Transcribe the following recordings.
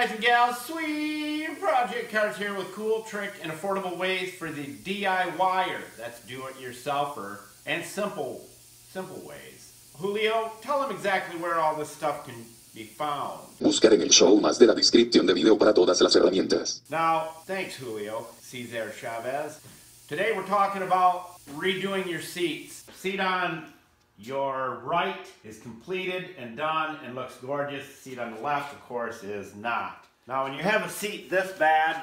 guys and gals? Sweet Project Cars here with cool, trick, and affordable ways for the DIYer. That's do-it-yourselfer and simple, simple ways. Julio, tell them exactly where all this stuff can be found. Buscar en el show más de la descripción de video para todas las herramientas. Now, thanks Julio, Cesar Chavez. Today we're talking about redoing your seats. Seat on your right is completed and done and looks gorgeous. The seat on the left, of course, is not. Now, when you have a seat this bad,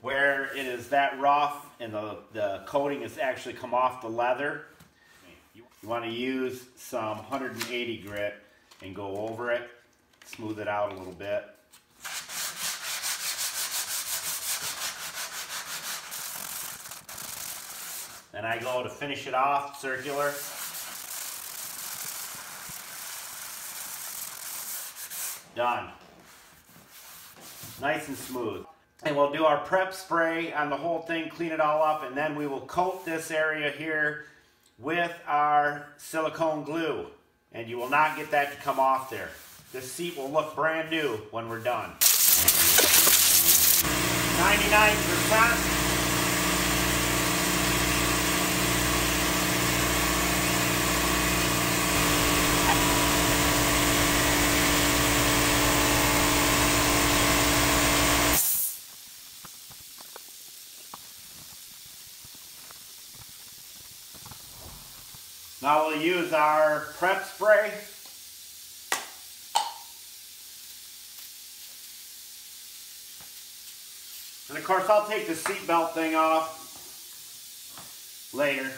where it is that rough and the, the coating has actually come off the leather, you want to use some 180 grit and go over it, smooth it out a little bit. And I go to finish it off, circular. Done. Nice and smooth. And we'll do our prep spray on the whole thing, clean it all up, and then we will coat this area here with our silicone glue. And you will not get that to come off there. This seat will look brand new when we're done. 99%. Now we'll use our prep spray. And of course I'll take the seatbelt thing off later.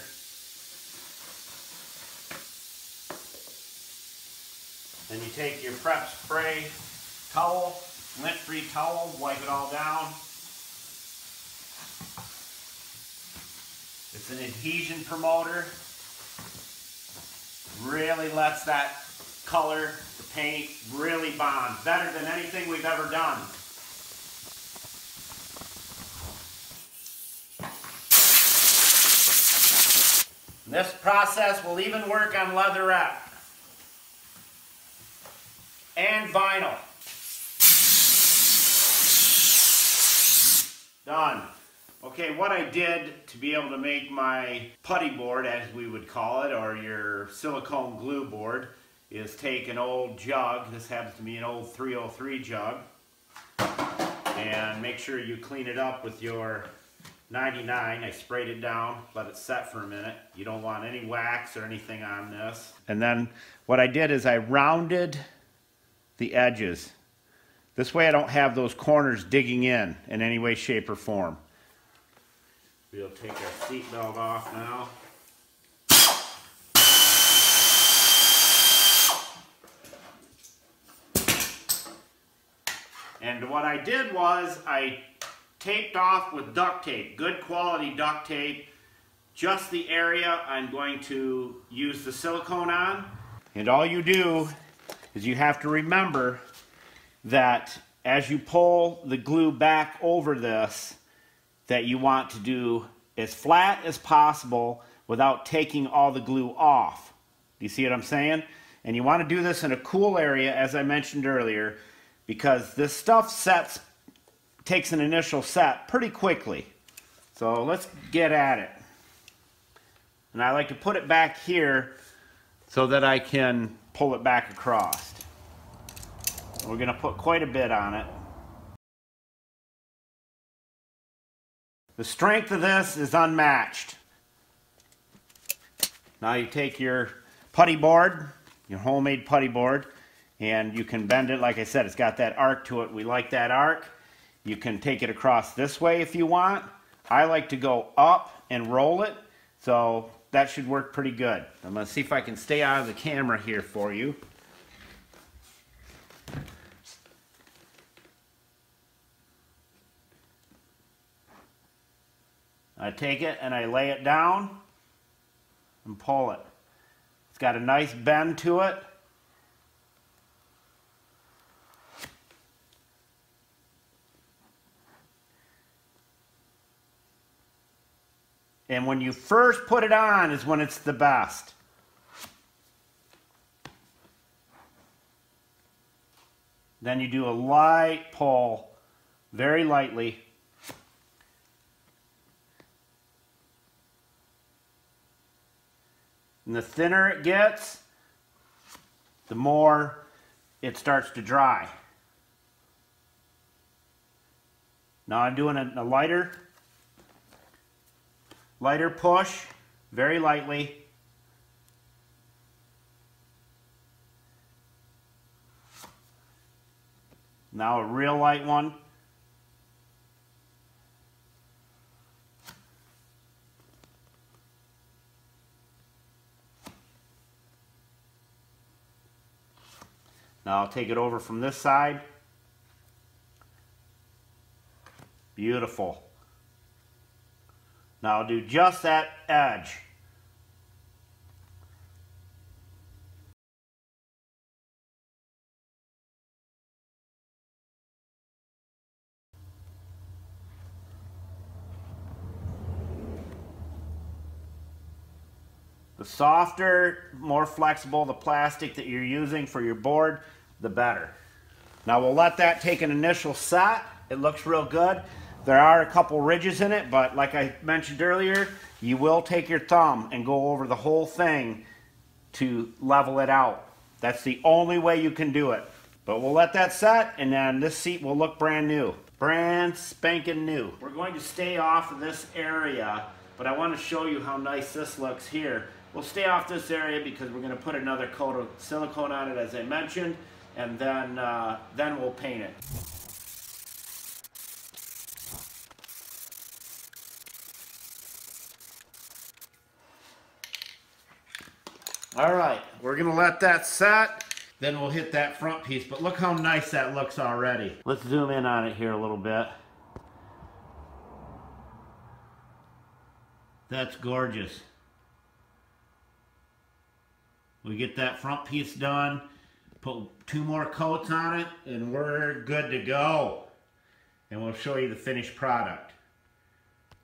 Then you take your prep spray towel, lint-free towel, wipe it all down. It's an adhesion promoter really lets that color, the paint, really bond. Better than anything we've ever done. This process will even work on leatherette and vinyl. Done. Okay, what I did to be able to make my putty board, as we would call it, or your silicone glue board, is take an old jug, this happens to be an old 303 jug, and make sure you clean it up with your 99. I sprayed it down, let it set for a minute. You don't want any wax or anything on this. And then what I did is I rounded the edges. This way I don't have those corners digging in in any way, shape, or form. We'll take our seatbelt off now. And what I did was I taped off with duct tape, good quality duct tape, just the area I'm going to use the silicone on. And all you do is you have to remember that as you pull the glue back over this, that you want to do as flat as possible without taking all the glue off. Do you see what I'm saying? And you want to do this in a cool area, as I mentioned earlier, because this stuff sets, takes an initial set pretty quickly. So let's get at it. And I like to put it back here so that I can pull it back across. We're going to put quite a bit on it. The strength of this is unmatched. Now you take your putty board, your homemade putty board, and you can bend it. Like I said, it's got that arc to it. We like that arc. You can take it across this way if you want. I like to go up and roll it, so that should work pretty good. I'm going to see if I can stay out of the camera here for you. I take it and I lay it down and pull it. It's got a nice bend to it. And when you first put it on is when it's the best. Then you do a light pull, very lightly. And the thinner it gets, the more it starts to dry. Now I'm doing a, a lighter, lighter push, very lightly. Now a real light one. I'll take it over from this side. Beautiful. Now I'll do just that edge. The softer, more flexible the plastic that you're using for your board, the better. Now we'll let that take an initial set. It looks real good. There are a couple ridges in it, but like I mentioned earlier, you will take your thumb and go over the whole thing to level it out. That's the only way you can do it. But we'll let that set, and then this seat will look brand new. Brand spanking new. We're going to stay off of this area, but I want to show you how nice this looks here. We'll stay off this area because we're going to put another coat of silicone on it, as I mentioned, and then, uh, then we'll paint it. All right, we're gonna let that set. Then we'll hit that front piece, but look how nice that looks already. Let's zoom in on it here a little bit. That's gorgeous. We get that front piece done, put two more coats on it, and we're good to go. And we'll show you the finished product.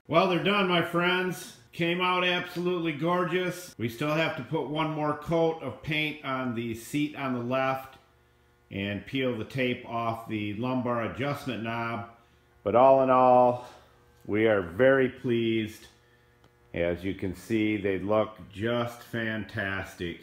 Well, they're done, my friends. Came out absolutely gorgeous. We still have to put one more coat of paint on the seat on the left and peel the tape off the lumbar adjustment knob. But all in all, we are very pleased. As you can see, they look just fantastic.